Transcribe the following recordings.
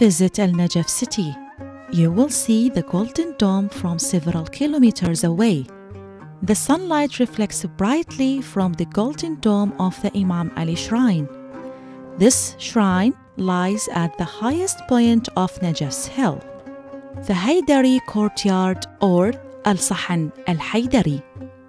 visit Al Najaf city, you will see the Golden Dome from several kilometers away. The sunlight reflects brightly from the Golden Dome of the Imam Ali Shrine. This shrine lies at the highest point of Najaf's hill, the Haydari courtyard or Al Sahan Al Haydari.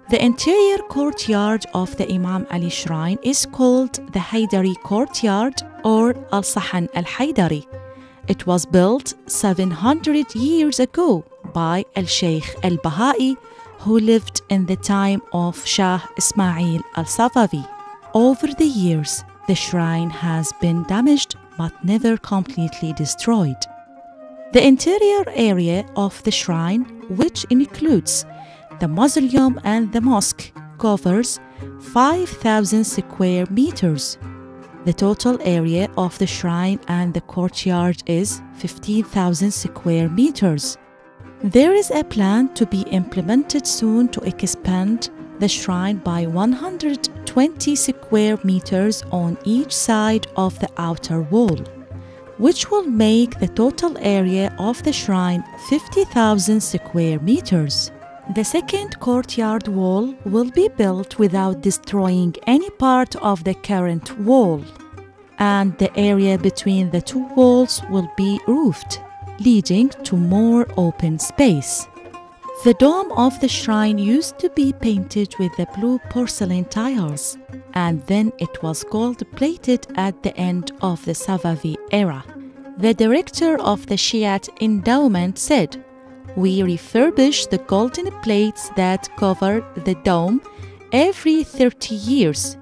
The interior courtyard of the Imam Ali Shrine is called the Haydari courtyard or Al Sahan Al Haydari. It was built 700 years ago by Al Sheikh Al Bahai, who lived in the time of Shah Ismail Al Safavi. Over the years, the shrine has been damaged but never completely destroyed. The interior area of the shrine, which includes the mausoleum and the mosque, covers 5,000 square meters. The total area of the shrine and the courtyard is 15,000 square meters. There is a plan to be implemented soon to expand the shrine by 120 square meters on each side of the outer wall, which will make the total area of the shrine 50,000 square meters. The second courtyard wall will be built without destroying any part of the current wall, and the area between the two walls will be roofed, leading to more open space. The dome of the shrine used to be painted with the blue porcelain tiles, and then it was gold plated at the end of the Safavi era. The director of the Shiite endowment said, we refurbish the golden plates that cover the dome every 30 years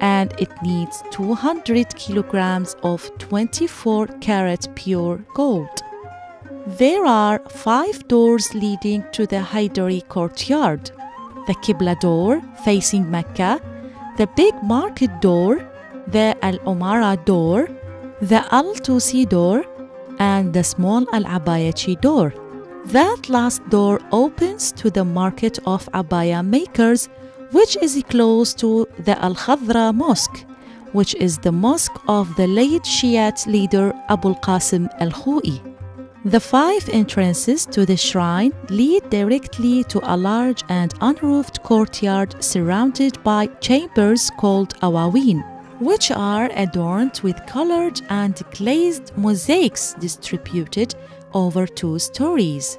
and it needs 200 kilograms of 24 karat pure gold. There are five doors leading to the Haidari courtyard the Qibla door facing Mecca, the big market door, the Al Umara door, the Al Tusi door, and the small Al Abayachi door. That last door opens to the market of abaya makers, which is close to the Al Khadra Mosque, which is the mosque of the late Shiite leader Abul Qasim al Khou'i. The five entrances to the shrine lead directly to a large and unroofed courtyard surrounded by chambers called awawin, which are adorned with colored and glazed mosaics distributed over two stories.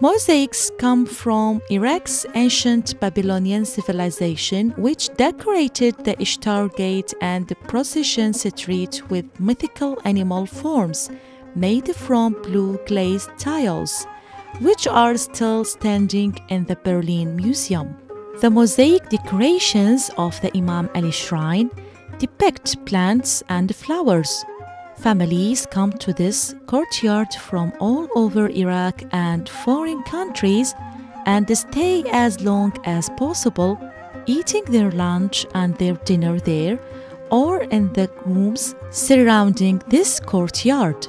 Mosaics come from Iraq's ancient Babylonian civilization, which decorated the Ishtar Gate and the procession street with mythical animal forms made from blue glazed tiles, which are still standing in the Berlin Museum. The mosaic decorations of the Imam Ali shrine depict plants and flowers. Families come to this courtyard from all over Iraq and foreign countries and stay as long as possible, eating their lunch and their dinner there or in the rooms surrounding this courtyard.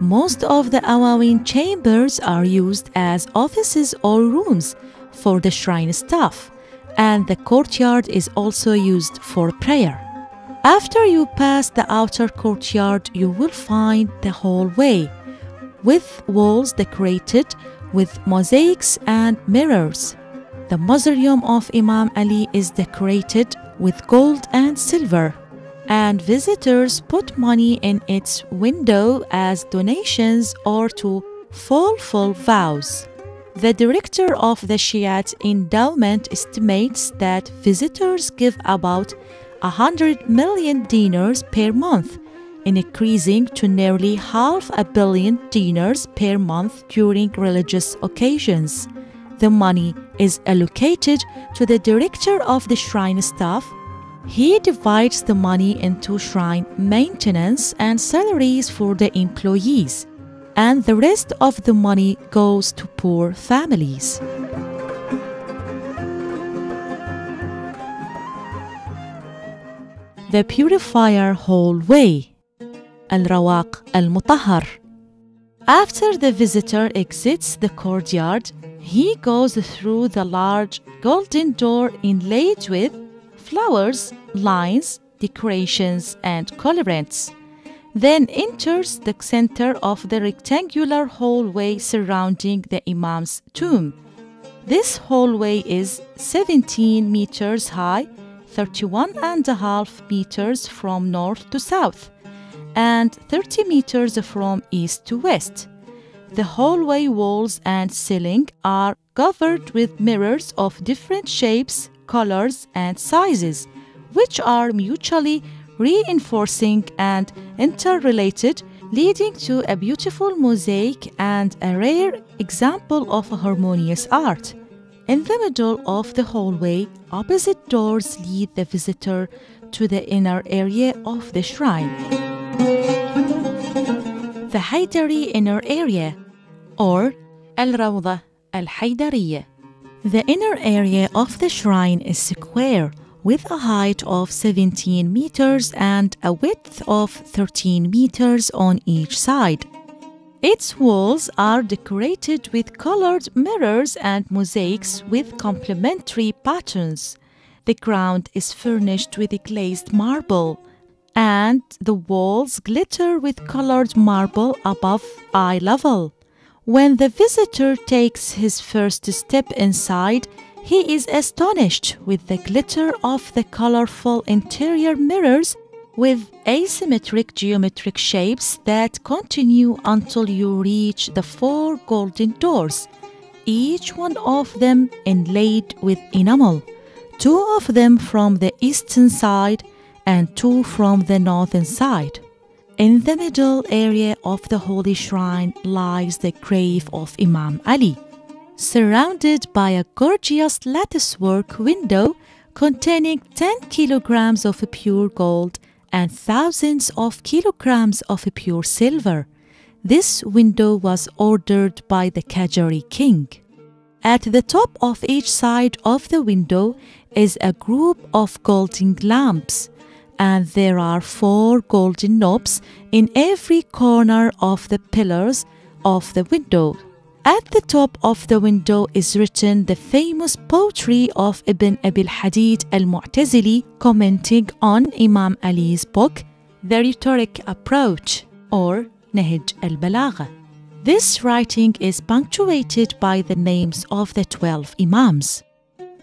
Most of the Awawin chambers are used as offices or rooms for the shrine staff, and the courtyard is also used for prayer. After you pass the outer courtyard, you will find the hallway with walls decorated with mosaics and mirrors. The mausoleum of Imam Ali is decorated with gold and silver, and visitors put money in its window as donations or to fulfill vows. The director of the Shiite endowment estimates that visitors give about 100 million dinars per month, increasing to nearly half a billion dinars per month during religious occasions. The money is allocated to the director of the shrine staff. He divides the money into shrine maintenance and salaries for the employees, and the rest of the money goes to poor families. The Purifier Hallway الرواق المطهر After the visitor exits the courtyard, he goes through the large golden door inlaid with flowers, lines, decorations, and colorants. Then enters the center of the rectangular hallway surrounding the Imam's tomb. This hallway is 17 meters high, 31 and a half meters from north to south, and 30 meters from east to west. The hallway walls and ceiling are covered with mirrors of different shapes, colors, and sizes, which are mutually reinforcing and interrelated, leading to a beautiful mosaic and a rare example of harmonious art. In the middle of the hallway, opposite doors lead the visitor to the inner area of the shrine. The Haidari inner area, or Al Rawda Al Haidariya. The inner area of the shrine is square with a height of 17 meters and a width of 13 meters on each side. Its walls are decorated with colored mirrors and mosaics with complementary patterns. The ground is furnished with glazed marble, and the walls glitter with colored marble above eye level. When the visitor takes his first step inside, he is astonished with the glitter of the colorful interior mirrors with asymmetric geometric shapes that continue until you reach the four golden doors, each one of them inlaid with enamel, two of them from the eastern side and two from the northern side. In the middle area of the holy shrine lies the grave of Imam Ali, surrounded by a gorgeous latticework window containing 10 kilograms of pure gold and thousands of kilograms of pure silver. This window was ordered by the Kajari king. At the top of each side of the window is a group of golden lamps, and there are four golden knobs in every corner of the pillars of the window. At the top of the window is written the famous poetry of Ibn Abil Hadid al Mu'tazili commenting on Imam Ali's book, The Rhetoric Approach, or Nahj al Balagha. This writing is punctuated by the names of the 12 Imams.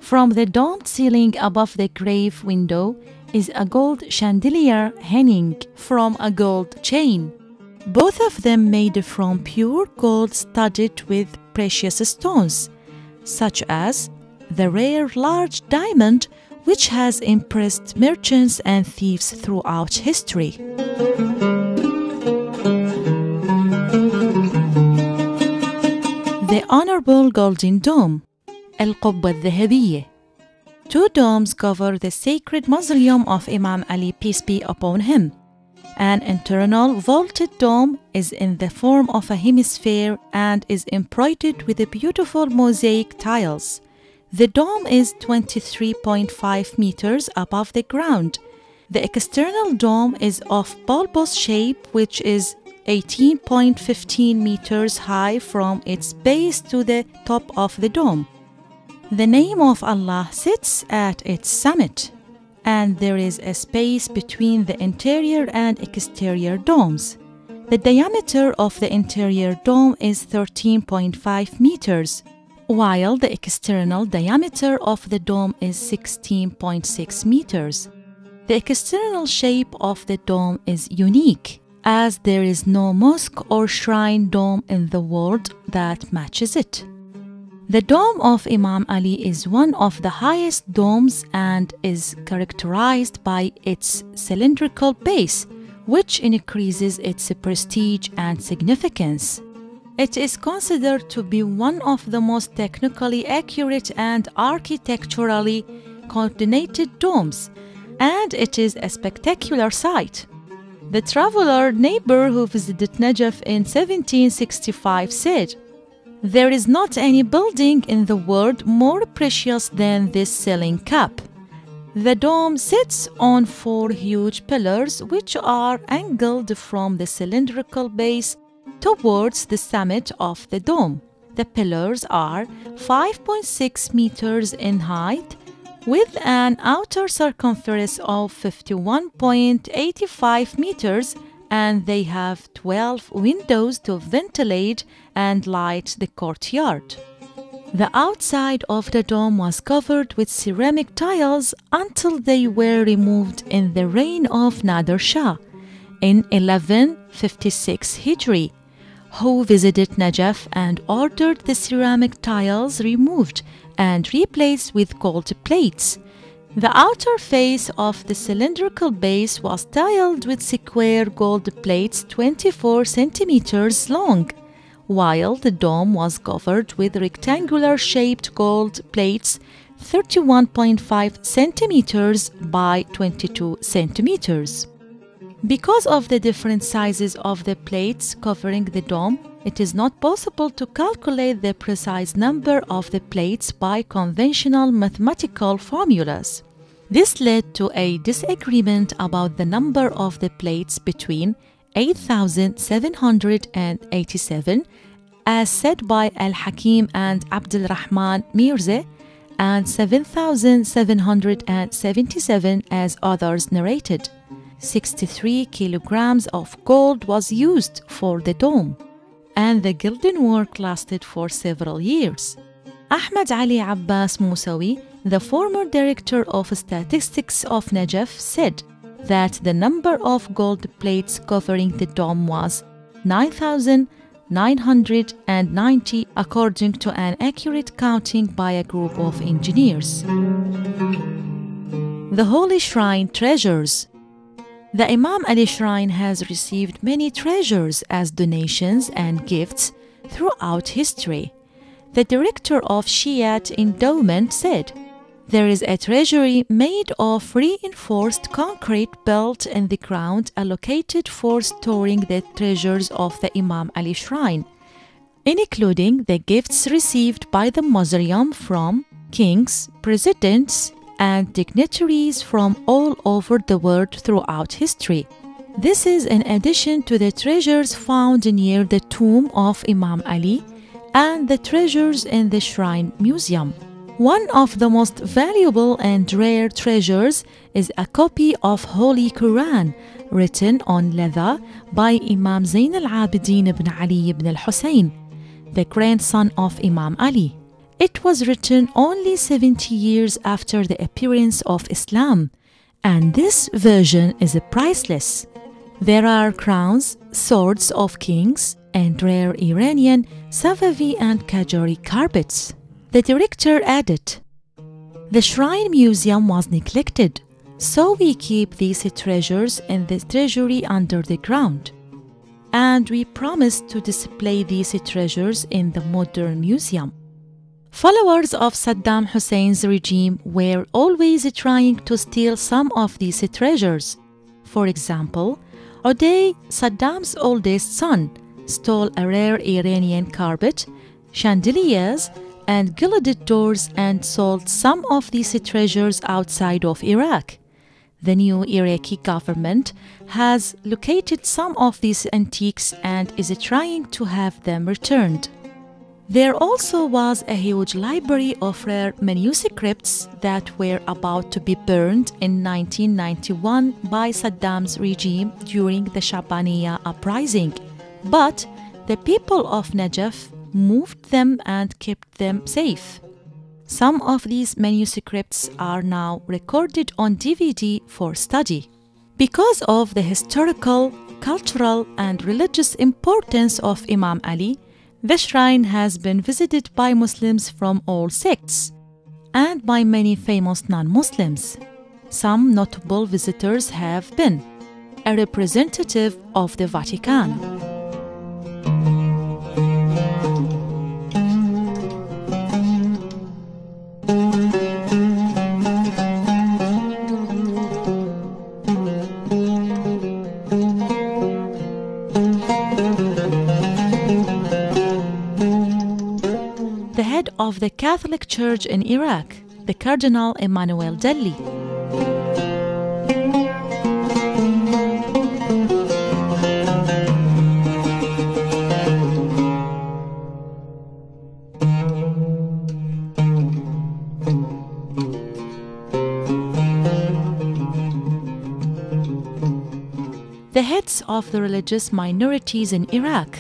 From the domed ceiling above the grave window is a gold chandelier hanging from a gold chain both of them made from pure gold studded with precious stones, such as the rare large diamond which has impressed merchants and thieves throughout history. The Honorable Golden Dome, El Qubba al Two domes cover the sacred mausoleum of Imam Ali, peace be upon him. An internal vaulted dome is in the form of a hemisphere and is embroidered with beautiful mosaic tiles. The dome is 23.5 meters above the ground. The external dome is of bulbous shape, which is 18.15 meters high from its base to the top of the dome. The name of Allah sits at its summit and there is a space between the interior and exterior domes. The diameter of the interior dome is 13.5 meters, while the external diameter of the dome is 16.6 meters. The external shape of the dome is unique, as there is no mosque or shrine dome in the world that matches it. The dome of Imam Ali is one of the highest domes and is characterized by its cylindrical base, which increases its prestige and significance. It is considered to be one of the most technically accurate and architecturally coordinated domes, and it is a spectacular sight. The traveler Niebuhr who visited Najaf in 1765 said, There is not any building in the world more precious than this ceiling cup. The dome sits on four huge pillars which are angled from the cylindrical base towards the summit of the dome. The pillars are 5.6 meters in height with an outer circumference of 51.85 meters and they have 12 windows to ventilate and light the courtyard. The outside of the dome was covered with ceramic tiles until they were removed in the reign of Nader Shah in 1156 Hijri, who visited Najaf and ordered the ceramic tiles removed and replaced with gold plates. The outer face of the cylindrical base was tiled with square gold plates 24 centimeters long, while the dome was covered with rectangular shaped gold plates 31.5 centimeters by 22 centimeters. Because of the different sizes of the plates covering the dome, it is not possible to calculate the precise number of the plates by conventional mathematical formulas. This led to a disagreement about the number of the plates between 8787 as said by Al-Hakim and Abdul Rahman Mirza and 7777 as others narrated. 63 kilograms of gold was used for the dome and the gilding work lasted for several years. Ahmad Ali Abbas Musawi, the former director of statistics of Najaf, said that the number of gold plates covering the dome was 9,990 according to an accurate counting by a group of engineers. The Holy Shrine Treasures the Imam Ali Shrine has received many treasures as donations and gifts throughout history. The director of Shiite Endowment said, There is a treasury made of reinforced concrete built in the ground allocated for storing the treasures of the Imam Ali Shrine, including the gifts received by the mausoleum from kings, presidents, and dignitaries from all over the world throughout history. This is in addition to the treasures found near the tomb of Imam Ali and the treasures in the Shrine Museum. One of the most valuable and rare treasures is a copy of Holy Quran written on leather by Imam Zain al-Abidin ibn Ali ibn al-Hussein, the grandson of Imam Ali. It was written only 70 years after the appearance of Islam, and this version is priceless. There are crowns, swords of kings, and rare Iranian Safavi and Kajari carpets. The director added, The Shrine Museum was neglected, so we keep these treasures in the treasury under the ground. And we promise to display these treasures in the modern museum. Followers of Saddam Hussein's regime were always trying to steal some of these treasures. For example, Uday, Saddam's oldest son, stole a rare Iranian carpet, chandeliers, and gilded doors and sold some of these treasures outside of Iraq. The new Iraqi government has located some of these antiques and is trying to have them returned. There also was a huge library of rare manuscripts that were about to be burned in 1991 by Saddam's regime during the Shabaniya uprising. But the people of Najaf moved them and kept them safe. Some of these manuscripts are now recorded on DVD for study. Because of the historical, cultural, and religious importance of Imam Ali, The shrine has been visited by Muslims from all sects and by many famous non Muslims. Some notable visitors have been a representative of the Vatican. The Catholic Church in Iraq, the Cardinal Emmanuel Delly. The heads of the religious minorities in Iraq.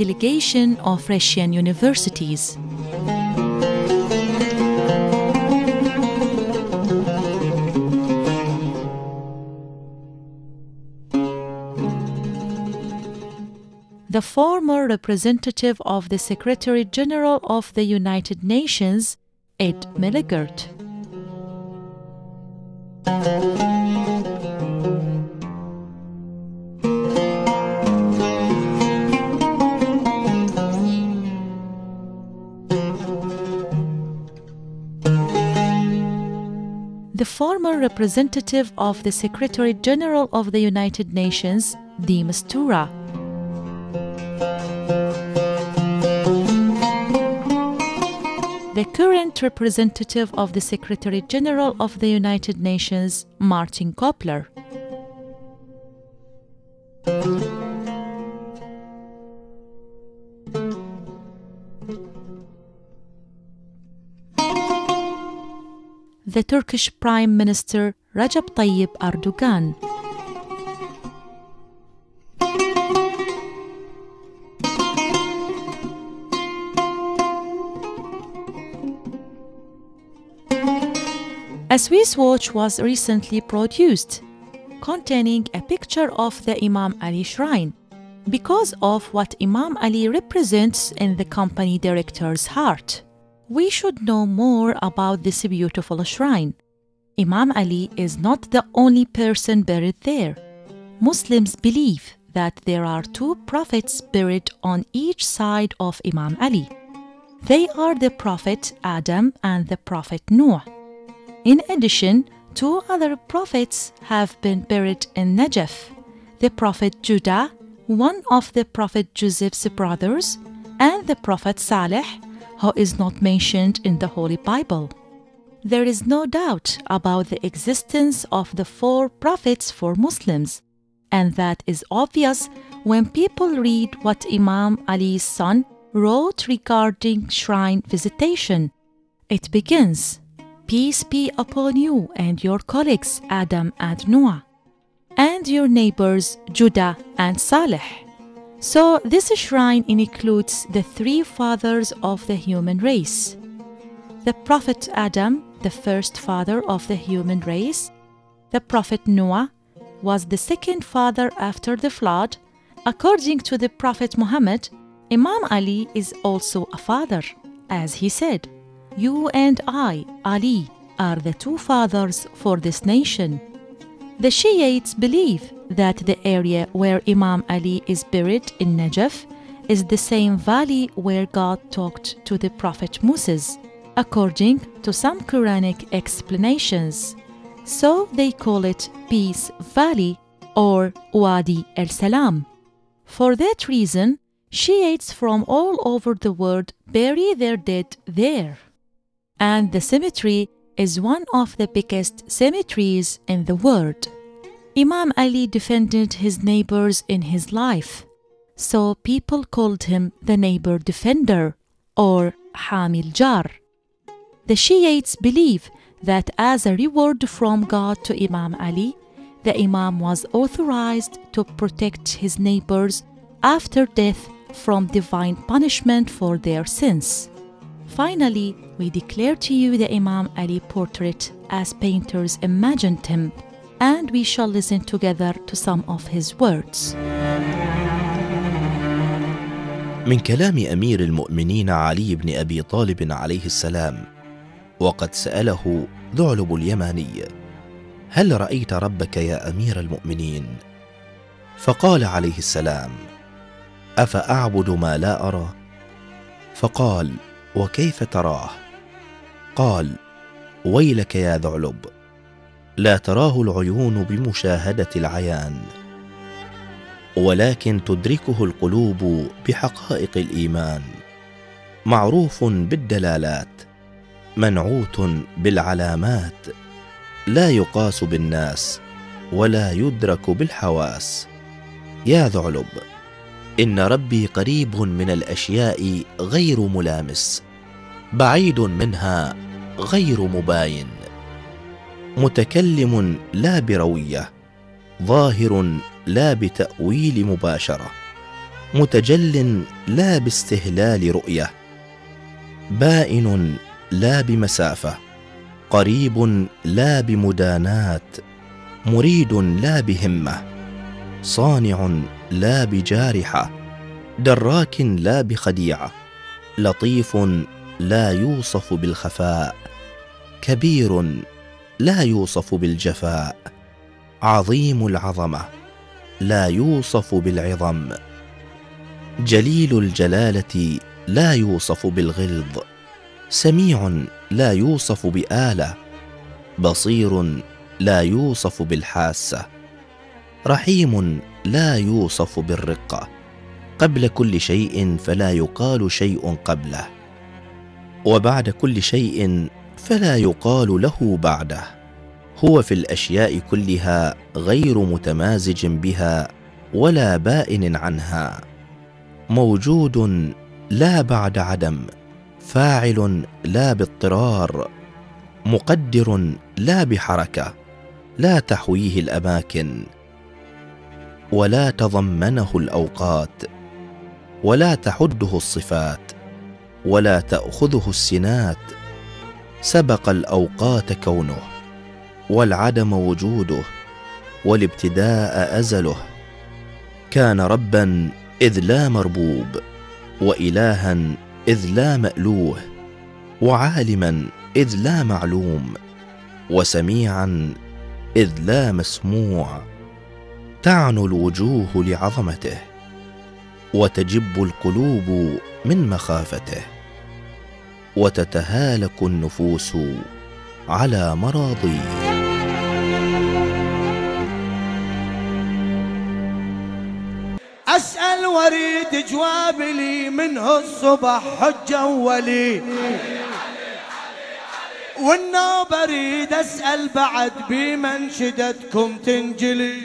Delegation of Russian universities. The former representative of the Secretary General of the United Nations, Ad Melkert. The former representative of the Secretary General of the United Nations, de Mistura. The current representative of the Secretary General of the United Nations, Martin Kobler. The Turkish Prime Minister Recep Tayyip Erdogan. A Swiss watch was recently produced containing a picture of the Imam Ali shrine because of what Imam Ali represents in the company director's heart we should know more about this beautiful shrine. Imam Ali is not the only person buried there. Muslims believe that there are two prophets buried on each side of Imam Ali. They are the Prophet Adam and the Prophet Noah. In addition, two other prophets have been buried in Najaf the Prophet Judah, one of the Prophet Joseph's brothers, and the Prophet Saleh, is not mentioned in the Holy Bible. There is no doubt about the existence of the four prophets for Muslims, and that is obvious when people read what Imam Ali's son wrote regarding shrine visitation. It begins Peace be upon you and your colleagues Adam and Noah, and your neighbors Judah and Saleh. So, this shrine includes the three fathers of the human race. The Prophet Adam, the first father of the human race, the Prophet Noah was the second father after the flood. According to the Prophet Muhammad, Imam Ali is also a father, as he said, You and I, Ali, are the two fathers for this nation. The Shiites believe that the area where Imam Ali is buried in Najaf is the same valley where God talked to the Prophet Moses, according to some Quranic explanations. So they call it Peace Valley or Wadi el Salam. For that reason, Shiites from all over the world bury their dead there. And the cemetery is one of the biggest cemeteries in the world. Imam Ali defended his neighbors in his life, so people called him the neighbor defender or Hamil Jar. The Shiites believe that as a reward from God to Imam Ali, the Imam was authorized to protect his neighbors after death from divine punishment for their sins. Finally, we declare to you the Imam Ali portrait as painters imagined him, and we shall listen together to some of his words. من كلام أمير المؤمنين علي بن أبي طالب عليه السلام وقد سأله ذعلب اليماني هل رأيت ربك يا أمير المؤمنين؟ فقال عليه السلام أفأعبد ما لا أرى؟ فقال وكيف تراه؟ قال ويلك يا ذعلب. لا تراه العيون بمشاهدة العيان ولكن تدركه القلوب بحقائق الإيمان. معروف بالدلالات منعوت بالعلامات لا يقاس بالناس ولا يدرك بالحواس. يا ذعلب إن ربي قريب من الأشياء غير ملامس بعيد منها غير مباين. متكلم لا بروية ظاهر لا بتأويل مباشرة متجل لا باستهلال رؤية بائن لا بمسافة قريب لا بمداناه مريد لا بهمة صانع لا بجارحة دراك لا بخديعة لطيف لا يوصف بالخفاء كبير لا يوصف بالجفاء. عظيم العظمة. لا يوصف بالعظم. جليل الجلالة لا يوصف بالغلظ. سميع لا يوصف بآلة. بصير لا يوصف بالحاسة. رحيم لا يوصف بالرقة. قبل كل شيء فلا يقال شيء قبله. وبعد كل شيء فلا يقال له بعده. هو في الأشياء كلها غير متمازج بها ولا بائن عنها. موجود لا بعد عدم فاعل لا باضطرار مقدر لا بحركة لا تحويه الأماكن. ولا تضمنه الأوقات ولا تحده الصفات ولا تأخذه السنات. سبق الأوقات كونه والعدم وجوده والابتداء أزله. كان ربا إذ لا مربوب والها إذ لا مألوه وعالما إذ لا معلوم وسميعا إذ لا مسموع. تعنو الوجوه لعظمته وتجب القلوب من مخافته. وتتهالك النفوس على مراضيه أسأل وريد جواب لي منه الصبح حجة ولي. والنوب اريد أسأل بعد بمن شدتكم تنجلي.